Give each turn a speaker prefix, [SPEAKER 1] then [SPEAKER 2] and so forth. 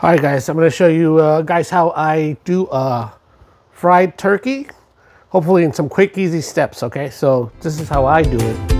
[SPEAKER 1] All right, guys, I'm going to show you uh, guys how I do a fried turkey, hopefully in some quick, easy steps, okay? So this is how I do it.